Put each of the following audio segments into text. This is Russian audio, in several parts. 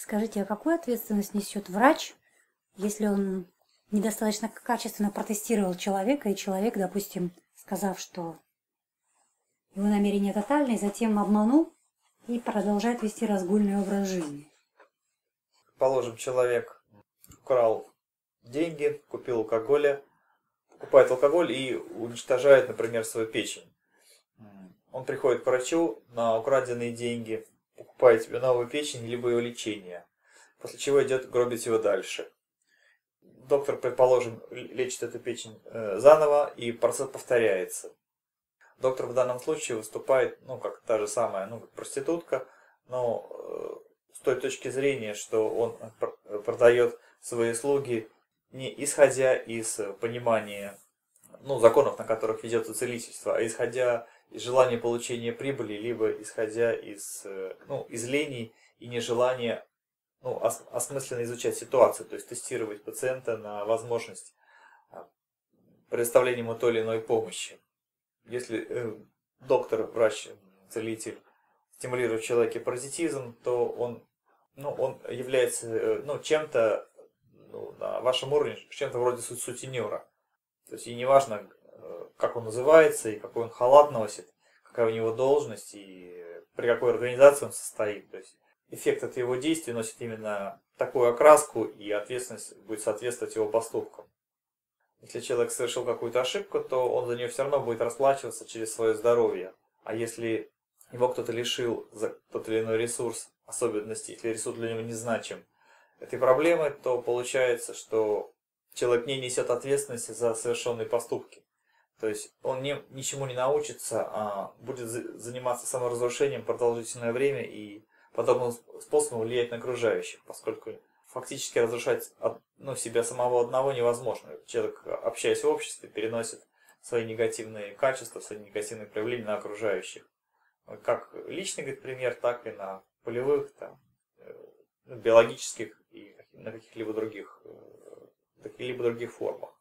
Скажите, а какую ответственность несет врач, если он недостаточно качественно протестировал человека, и человек, допустим, сказав, что его намерение тотальное, затем обманул и продолжает вести разгульный образ жизни? Положим, человек украл деньги, купил алкоголя, покупает алкоголь и уничтожает, например, свою печень. Он приходит к врачу на украденные деньги, покупает себе новую печень, либо его лечение, после чего идет гробить его дальше. Доктор, предположим, лечит эту печень э, заново, и процесс повторяется. Доктор в данном случае выступает, ну, как та же самая, ну, как проститутка, но э, с той точки зрения, что он продает свои услуги не исходя из понимания ну, законов, на которых ведется целительство, а исходя из желания получения прибыли, либо исходя из, э, ну, из лений и нежелания ну, ос, осмысленно изучать ситуацию, то есть тестировать пациента на возможность а, предоставления ему той или иной помощи. Если э, доктор, врач, целитель стимулирует в человеке паразитизм, то он, ну, он является э, ну, чем-то ну, на вашем уровне, чем-то вроде сутенера. То есть и неважно, как он называется, и какой он халат носит, какая у него должность, и при какой организации он состоит. То есть эффект от его действий носит именно такую окраску, и ответственность будет соответствовать его поступкам. Если человек совершил какую-то ошибку, то он за нее все равно будет расплачиваться через свое здоровье. А если его кто-то лишил за тот или иной ресурс особенностей, если ресурс для него незначим, этой проблемы, то получается, что человек не несет ответственности за совершенные поступки. То есть он не, ничему не научится, а будет заниматься саморазрушением продолжительное время и подобным способом влиять на окружающих, поскольку фактически разрушать ну, себя самого одного невозможно. Человек, общаясь в обществе, переносит свои негативные качества, свои негативные проявления на окружающих. Как личный говорит, пример, так и на полевых, там, э, биологических и на каких-либо других, э, каких-либо других формах.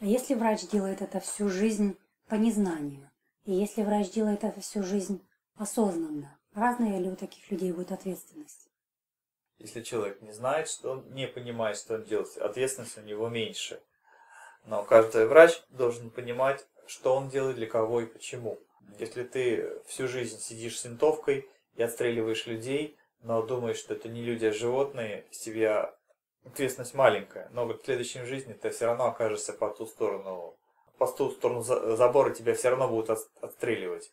А если врач делает это всю жизнь по незнанию, и если врач делает это всю жизнь осознанно, разная ли у таких людей будет ответственность? Если человек не знает, что он не понимает, что он делает, ответственность у него меньше. Но каждый врач должен понимать, что он делает, для кого и почему. Если ты всю жизнь сидишь с винтовкой и отстреливаешь людей, но думаешь, что это не люди, а животные, с тебя ответственность маленькая, но в следующей жизни ты все равно окажешься по ту сторону, по ту сторону забора тебя все равно будут отстреливать.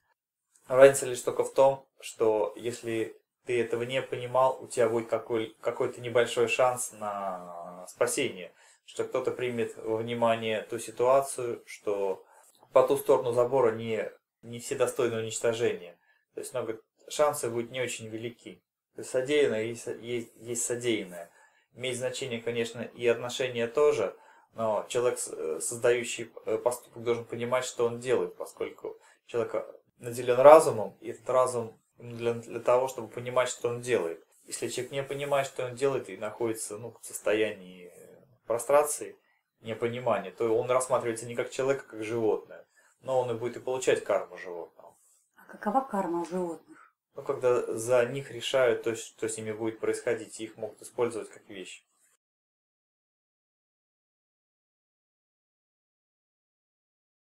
Разница лишь только в том, что если ты этого не понимал, у тебя будет какой, какой-то небольшой шанс на спасение, что кто-то примет во внимание ту ситуацию, что по ту сторону забора не, не все достойны уничтожения. То есть много шансы будут не очень велики. То есть содеянное есть, есть, есть содеянное имеет значение, конечно, и отношения тоже, но человек, э, создающий э, поступок, должен понимать, что он делает, поскольку человек наделен разумом, и этот разум для, для того, чтобы понимать, что он делает. Если человек не понимает, что он делает, и находится ну, в состоянии прострации, непонимания, то он рассматривается не как человек, а как животное. Но он и будет и получать карму животного. А какова карма у животных? Ну, когда за них решают то, что с ними будет происходить, их могут использовать как вещь.